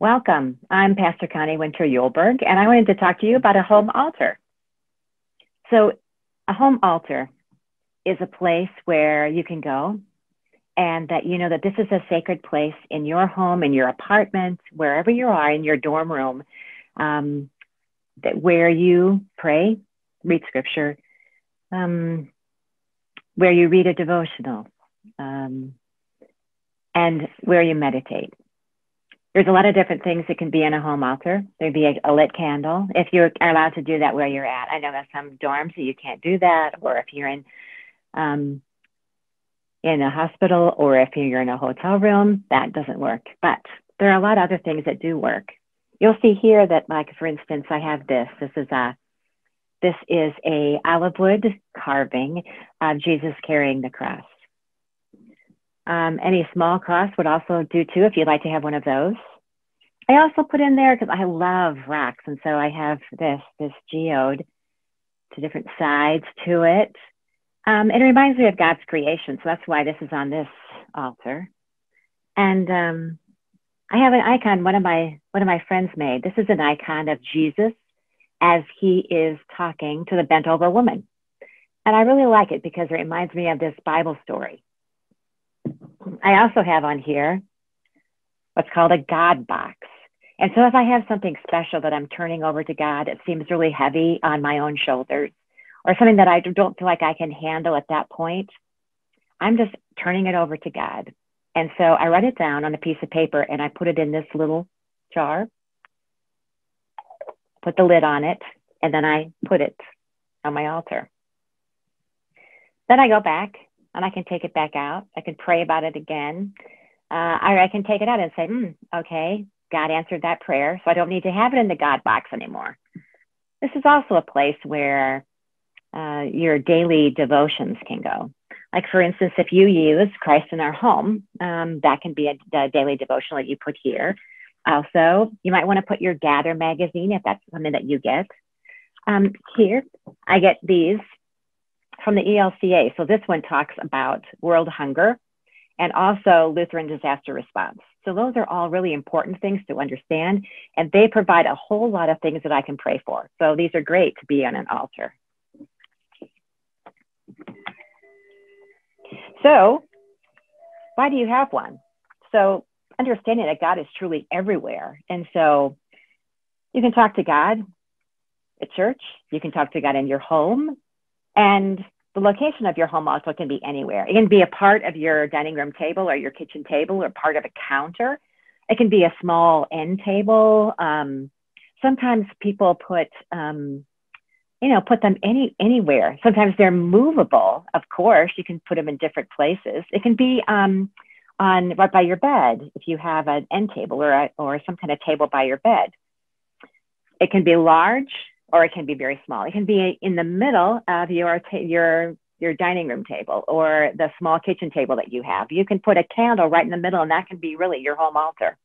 Welcome. I'm Pastor Connie Winter Eulberg, and I wanted to talk to you about a home altar. So, a home altar is a place where you can go and that you know that this is a sacred place in your home, in your apartment, wherever you are, in your dorm room, um, that where you pray, read scripture, um, where you read a devotional, um, and where you meditate there's a lot of different things that can be in a home altar. There'd be a, a, lit candle if you're allowed to do that where you're at. I know that some dorms that you can't do that, or if you're in um, in a hospital or if you're in a hotel room, that doesn't work. But there are a lot of other things that do work. You'll see here that, like for instance, I have this. This is a this is a olive wood carving of Jesus carrying the cross. Um, any small cross would also do too if you'd like to have one of those. I also put in there because I love rocks, and so I have this this geode to different sides to it. Um, it reminds me of God's creation, so that's why this is on this altar. And um, I have an icon one of my one of my friends made. This is an icon of Jesus as he is talking to the bent over woman, and I really like it because it reminds me of this Bible story I also have on here what's called a God box. And so if I have something special that I'm turning over to God, it seems really heavy on my own shoulders, or something that I don't feel like I can handle at that point, I'm just turning it over to God. And so I write it down on a piece of paper and I put it in this little jar, put the lid on it, and then I put it on my altar. Then I go back and I can take it back out. I can pray about it again. Uh, or I can take it out and say, hmm, okay, God answered that prayer, so I don't need to have it in the God box anymore. This is also a place where uh, your daily devotions can go. Like, for instance, if you use Christ in our home, um, that can be a, a daily devotional that you put here. Also, you might want to put your Gather magazine if that's something that you get. Um, here, I get these from the ELCA. So this one talks about world hunger and also Lutheran disaster response. So those are all really important things to understand, and they provide a whole lot of things that I can pray for. So these are great to be on an altar. So why do you have one? So understanding that God is truly everywhere. And so you can talk to God at church, you can talk to God in your home, and the location of your home altar can be anywhere. It can be a part of your dining room table or your kitchen table or part of a counter. It can be a small end table. Um, sometimes people put, um, you know, put them any anywhere. Sometimes they're movable. Of course, you can put them in different places. It can be um, on right by your bed if you have an end table or a, or some kind of table by your bed. It can be large or it can be very small. It can be in the middle of your your your dining room table or the small kitchen table that you have. You can put a candle right in the middle, and that can be really your home altar.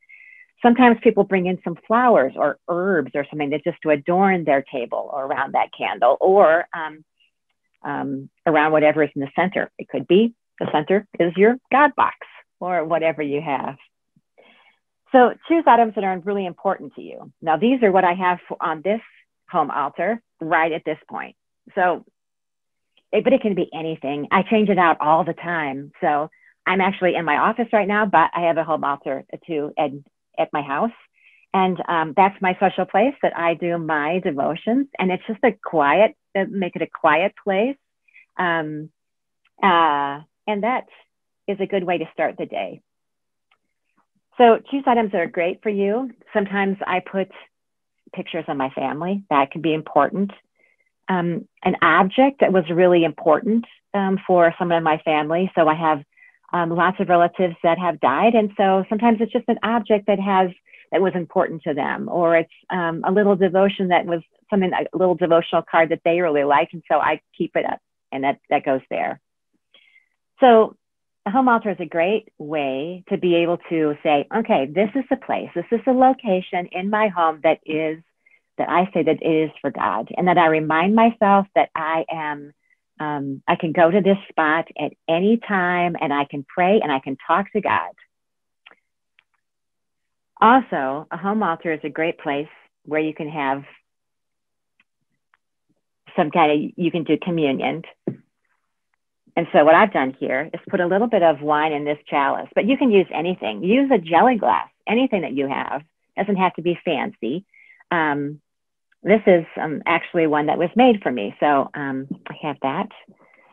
Sometimes people bring in some flowers or herbs or something that just to adorn their table or around that candle or um, um, around whatever is in the center. It could be the center is your God box or whatever you have. So choose items that are really important to you. Now, these are what I have on this home altar right at this point. So, it, but it can be anything. I change it out all the time. So I'm actually in my office right now, but I have a home altar too at, at my house. And um, that's my special place that I do my devotions. And it's just a quiet, uh, make it a quiet place. Um, uh, and that is a good way to start the day. So choose items that are great for you. Sometimes I put pictures of my family. That can be important. Um, an object that was really important um, for someone in my family. So I have um, lots of relatives that have died, and so sometimes it's just an object that has that was important to them, or it's um, a little devotion that was something a little devotional card that they really liked, and so I keep it up, and that that goes there. So a home altar is a great way to be able to say, okay, this is the place, this is the location in my home that is, that I say that it is for God. And that I remind myself that I am, um, I can go to this spot at any time and I can pray and I can talk to God. Also, a home altar is a great place where you can have some kind of, you can do communion. And so what I've done here is put a little bit of wine in this chalice, but you can use anything. Use a jelly glass, anything that you have. Doesn't have to be fancy. Um, this is um, actually one that was made for me. So um, I have that.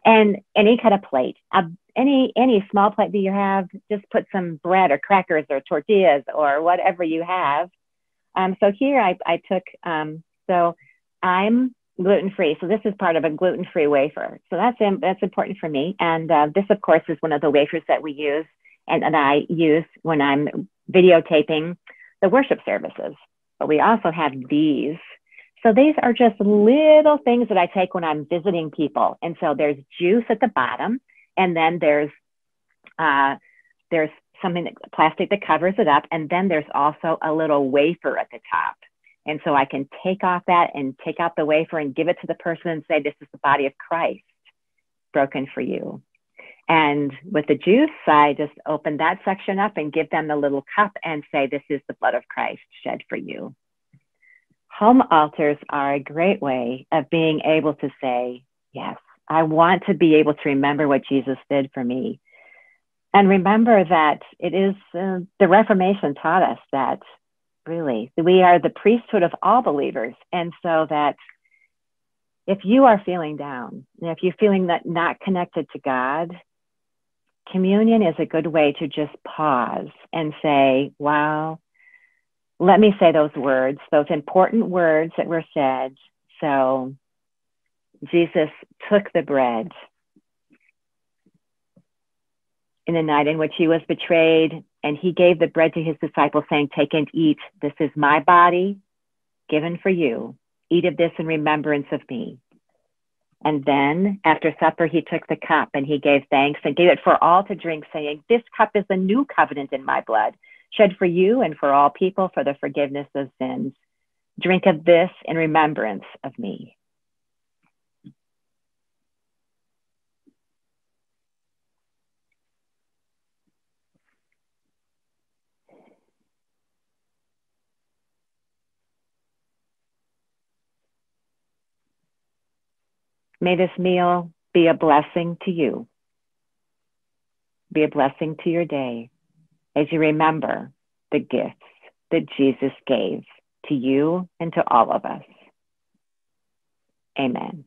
And any kind of plate, uh, any any small plate that you have, just put some bread or crackers or tortillas or whatever you have. Um, so here I, I took, um, so I'm gluten free. So this is part of a gluten free wafer. So that's that's important for me. And uh, this, of course, is one of the wafers that we use and that I use when I'm videotaping the worship services. But we also have these. So these are just little things that I take when I'm visiting people. And so there's juice at the bottom, and then there's uh, there's something that plastic that covers it up, and then there's also a little wafer at the top. And so I can take off that and take out the wafer and give it to the person and say, This is the body of Christ broken for you. And with the juice, I just open that section up and give them the little cup and say, This is the blood of Christ shed for you. Home altars are a great way of being able to say, Yes, I want to be able to remember what Jesus did for me. And remember that it is uh, the Reformation taught us that really we are the priesthood of all believers. And so that if you are feeling down, if you're feeling that not connected to God, communion is a good way to just pause and say, wow, let me say those words, those important words that were said. So Jesus took the bread in the night in which he was betrayed, and he gave the bread to his disciples, saying, Take and eat. This is my body given for you. Eat of this in remembrance of me. And then after supper, he took the cup and he gave thanks and gave it for all to drink, saying, This cup is the new covenant in my blood, shed for you and for all people for the forgiveness of sins. Drink of this in remembrance of me. May this meal be a blessing to you, be a blessing to your day as you remember the gifts that Jesus gave to you and to all of us. Amen.